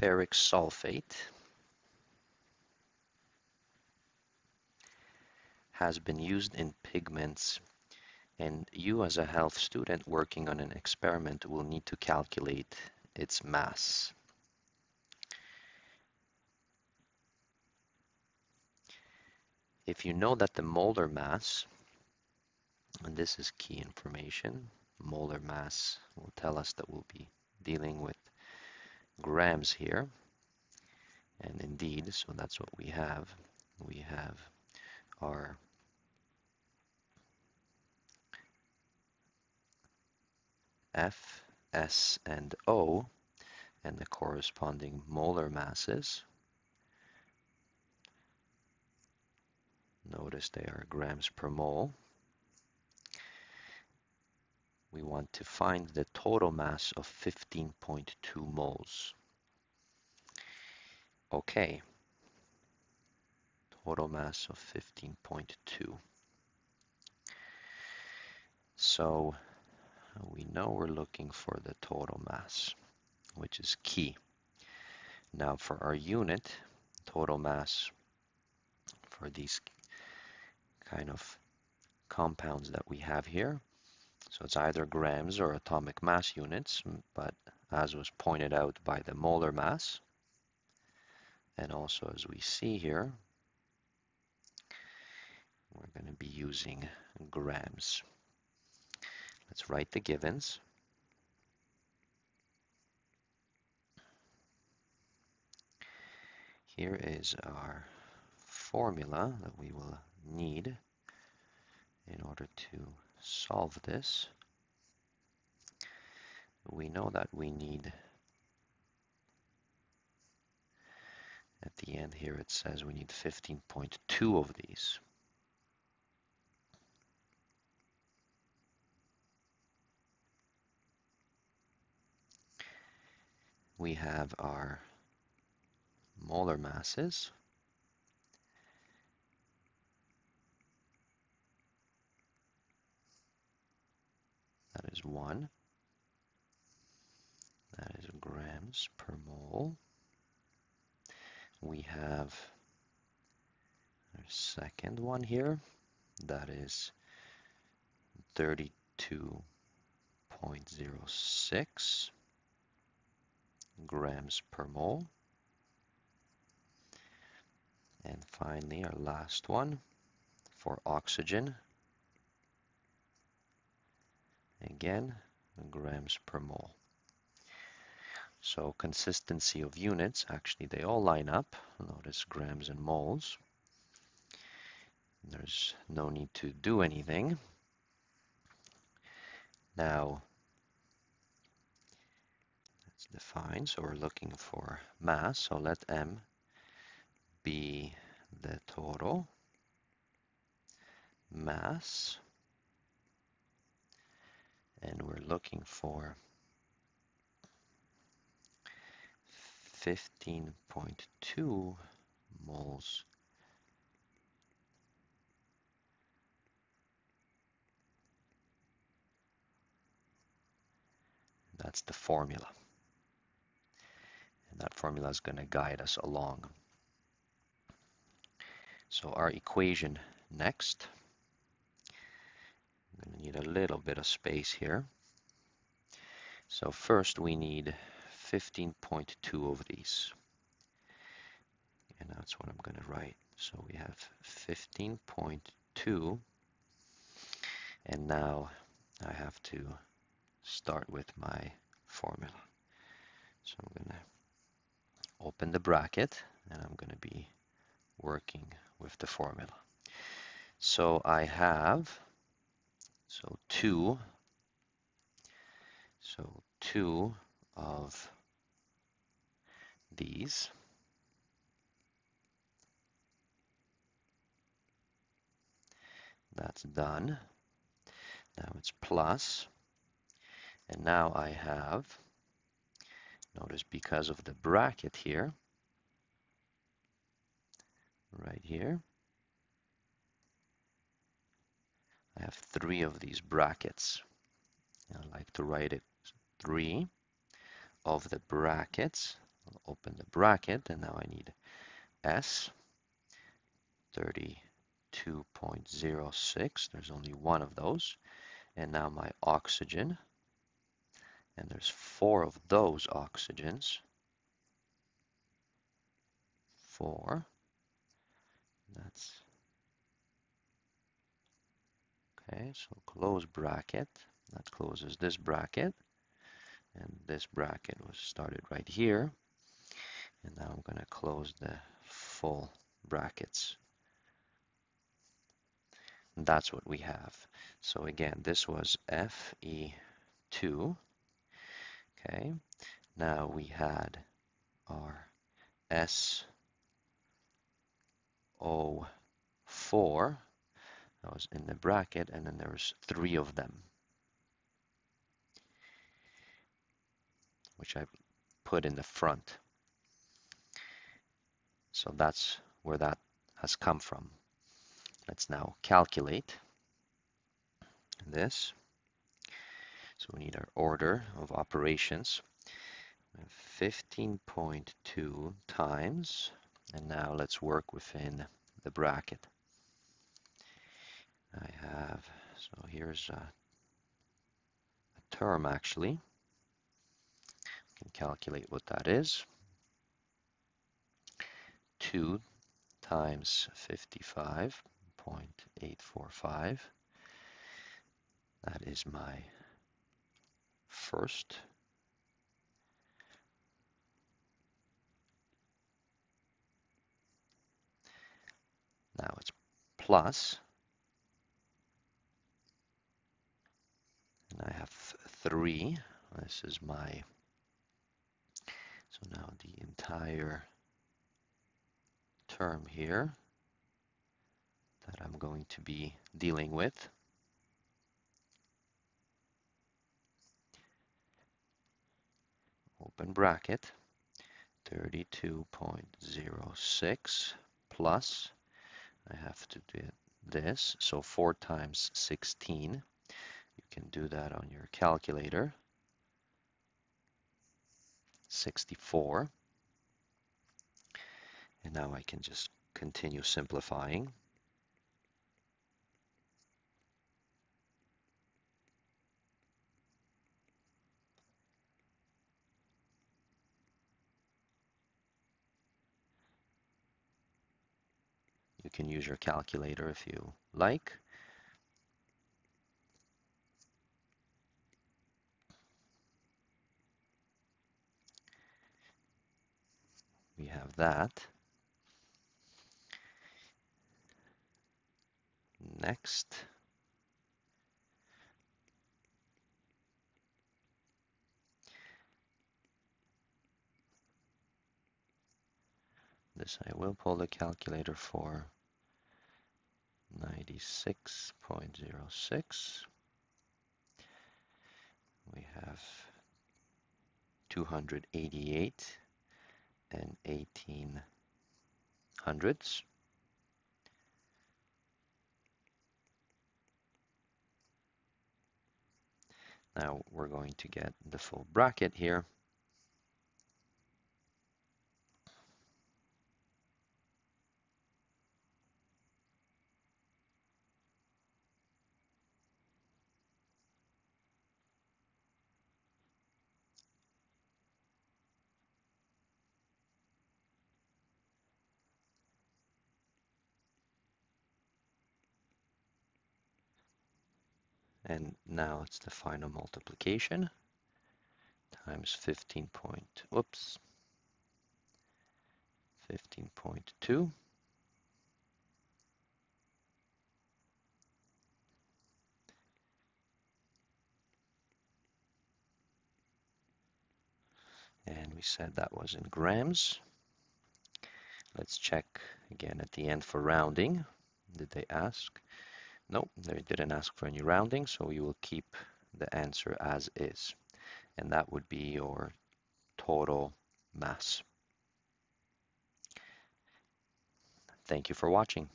ferric sulfate has been used in pigments and you as a health student working on an experiment will need to calculate its mass. If you know that the molar mass, and this is key information, molar mass will tell us that we'll be dealing with grams here. And indeed, so that's what we have. We have our F, S, and O, and the corresponding molar masses. Notice they are grams per mole. We want to find the total mass of 15.2 moles. Okay, total mass of 15.2. So we know we're looking for the total mass, which is key. Now for our unit, total mass for these kind of compounds that we have here. So it's either grams or atomic mass units, but as was pointed out by the molar mass, and also as we see here, we're going to be using grams. Let's write the givens. Here is our formula that we will need in order to solve this. We know that we need, at the end here it says we need 15.2 of these. we have our molar masses. Is 1. That is grams per mole. We have our second one here. That is 32.06 grams per mole. And finally, our last one for oxygen. Again, grams per mole. So consistency of units, actually they all line up. Notice grams and moles. There's no need to do anything. Now, that's defined. So we're looking for mass. So let M be the total mass. And we're looking for 15.2 moles That's the formula And that formula is going to guide us along. So our equation next, I'm going to need a little bit of space here. So first we need 15.2 of these. And that's what I'm going to write. So we have 15.2. And now I have to start with my formula. So I'm going to open the bracket and I'm going to be working with the formula. So I have, so 2, so 2 of these That's done. Now it's plus, and now I have Notice because of the bracket here, right here, I have three of these brackets. I like to write it three of the brackets. I'll open the bracket, and now I need S, 32.06. There's only one of those. And now my oxygen, and there's four of those oxygens. Four. That's okay, so close bracket. That closes this bracket. And this bracket was started right here. And now I'm going to close the full brackets. And that's what we have. So again, this was Fe2. Okay, now we had our SO4 that was in the bracket, and then there was three of them, which I put in the front. So that's where that has come from. Let's now calculate this. So we need our order of operations. 15.2 times, and now let's work within the bracket. I have, so here's a, a term actually. I can calculate what that is. 2 times 55.845. That is my first Now it's plus, and I have three. This is my, so now the entire term here that I'm going to be dealing with. Open bracket, 32.06 plus, I have to do this, so 4 times 16. Can do that on your calculator. 64. And now I can just continue simplifying. You can use your calculator if you like. We have that. Next. This I will pull the calculator for 96.06. We have 288 and 1800s. Now we're going to get the full bracket here. And now it's the final multiplication times 15 point, whoops, 15.2. And we said that was in grams. Let's check again at the end for rounding. Did they ask? No, they didn't ask for any rounding, so you will keep the answer as is. And that would be your total mass. Thank you for watching.